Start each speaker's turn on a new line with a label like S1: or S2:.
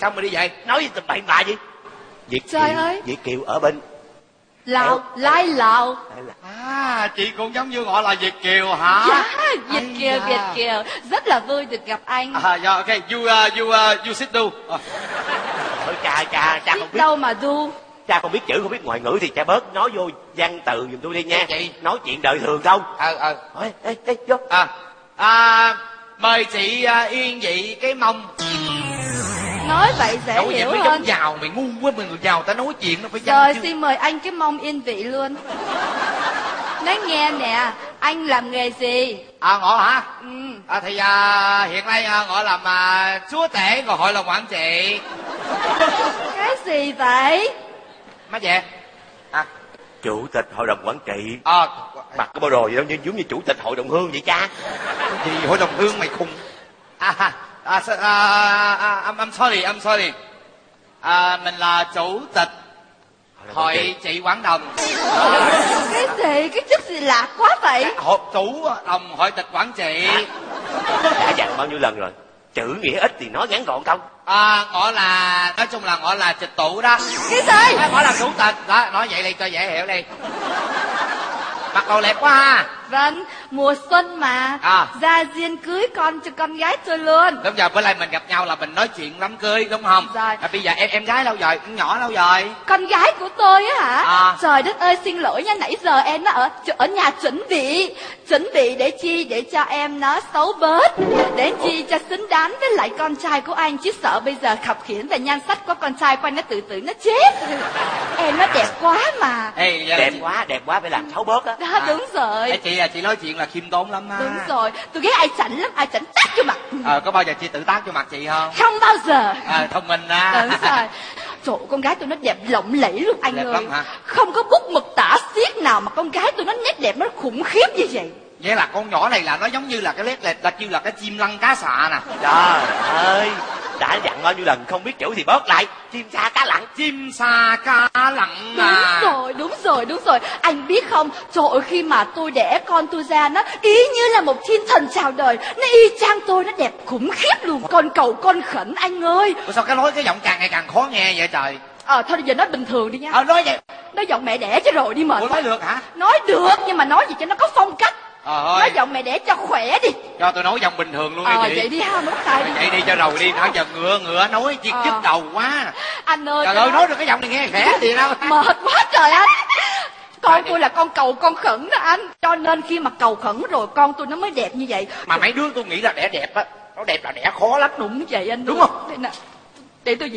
S1: xong rồi đi về
S2: nói gì tụi bậy bạ gì việt
S3: Trời
S2: kiều,
S3: ơi.
S2: việt kiều ở bên.
S3: Lào lai lào.
S1: À chị cũng giống như gọi là việt kiều hả?
S3: Dạ việt
S1: Ây
S3: kiều
S1: da.
S3: việt kiều. Rất là vui được gặp anh.
S1: À yeah, ok. You uh, you uh, you sit do Ờ.
S2: Ôi, cha cha cha không biết.
S3: đâu mà du.
S2: Cha không biết chữ không biết ngoại ngữ thì cha bớt nói vô văn từ giùm tôi đi nha.
S1: Chị.
S2: nói chuyện đời thường không?
S1: Ờ ờ.
S2: Ê ê ê vô.
S1: À à mời chị uh, yên vị cái mông
S3: nói vậy dễ
S1: Đâu vậy
S3: hiểu
S1: mới
S3: hơn.
S1: giàu mày ngu quá mày người giàu ta nói chuyện nó phải
S3: rồi
S1: văn chứ.
S3: xin mời anh cái mông yên vị luôn. Nói nghe nè anh làm nghề gì?
S1: À ngọ hả?
S3: Ừ.
S1: à, thì à, hiện nay à, ngọ làm à, chúa tể của hội đồng quản trị.
S3: Cái gì vậy?
S1: Má về. À.
S2: Chủ tịch hội đồng quản trị.
S1: À,
S2: mặc cái bộ đồ gì đâu như giống như chủ tịch hội đồng hương vậy cha.
S1: Gì hội đồng hương mày khùng à, à, sa- à, à, I'm, I'm sorry I'm sorry. À, mình là chủ tịch
S2: hội
S1: chị quảng đồng.
S3: Cái gì? Cái chức gì lạ quá vậy?
S1: Hội chủ đồng hội tịch quản trị.
S2: Đã dặn bao nhiêu lần rồi? Chữ nghĩa ít thì nói ngắn gọn không?
S1: À, ngọ là nói chung là ngọ là trịch tụ đó.
S3: Cái gì?
S1: À, ngọ là chủ tịch. Đó nói vậy đi cho dễ hiểu đi mặc đồ đẹp quá ha.
S3: Vâng mùa xuân mà.
S1: À.
S3: ra diên cưới con cho con gái tôi luôn.
S1: Đúng giờ bữa nay mình gặp nhau là mình nói chuyện đám cưới đúng không?
S3: Rồi.
S1: à, bây giờ em em gái lâu rồi con nhỏ lâu rồi.
S3: Con gái của tôi á hả?
S1: À.
S3: trời đất ơi xin lỗi nha nãy giờ em nó ở ở nhà chuẩn bị chuẩn bị để chi để cho em nó xấu bớt. Để chi đáng với lại con trai của anh chứ sợ bây giờ khập khiển về nhan sắc của con trai của anh nó tự tử nó chết. Em nó đẹp quá mà.
S1: Ê,
S2: đẹp
S1: chị-
S2: quá đẹp quá phải làm xấu bớt á.
S3: Đó
S1: À.
S3: đúng rồi.
S1: Ê, chị là chị nói chuyện là khiêm tốn lắm á.
S3: Đúng rồi. Tôi ghét ai chảnh lắm ai chảnh tát cho mặt.
S1: Ờ có bao giờ chị tự tác cho mặt chị không?
S3: Không bao giờ.
S1: Ờ thông minh á.
S3: Đúng rồi. Trời con gái tôi nó đẹp lộng lẫy luôn anh
S1: Đẹp
S3: ơi.
S1: lắm hả?
S3: Không có bút mực tả xiết nào mà con gái tôi nó nét đẹp nó khủng khiếp như vậy
S1: vậy là con nhỏ này là nó giống như là cái lét là, là kêu là cái chim lăng cá xạ nè.
S2: Trời ơi đã dặn bao nhiêu lần không biết chữ thì bớt lại. Chim sa cá lặn.
S1: Chim sa cá lặng
S3: Đúng
S1: à
S3: rồi, đúng rồi, đúng rồi. Anh biết không, trời ơi khi mà tôi đẻ con tôi ra nó Y như là một thiên thần chào đời. Nó y chang tôi, nó đẹp khủng khiếp luôn. Con cầu con khẩn anh ơi.
S1: Ủa sao cái nói cái giọng càng ngày càng khó nghe vậy trời?
S3: Ờ thôi bây giờ nói bình thường đi nha.
S1: Ờ nói vậy.
S3: Nói giọng mẹ đẻ cho rồi đi mệt
S1: ủa nói được hả?
S3: Nói được nhưng mà nói gì cho nó có phong cách Nói
S1: thôi.
S3: Giọng mẹ đẻ cho khỏe đi.
S1: Cho tôi nói giọng bình thường luôn
S3: Ờ
S1: đi
S3: vậy
S1: chị
S3: đi ha, mất tay đi.
S1: Vậy đi cho đầu đi nãy giờ ngựa ngựa nói chiếc
S3: Ờ.
S1: nhức đầu quá.
S3: Anh ơi
S1: trời ơi nói được cái giọng này nghe khẽ gì đâu.
S3: mệt quá trời anh. Con tôi là con cầu con khẩn đó anh. Cho nên khi mà cầu khẩn rồi con tôi nó mới đẹp như vậy.
S1: Mà mấy đứa tôi nghĩ là đẻ đẹp á. Nó đẹp là đẻ khó lắm.
S3: Đúng vậy anh
S1: Đúng không?
S3: Để tôi diễn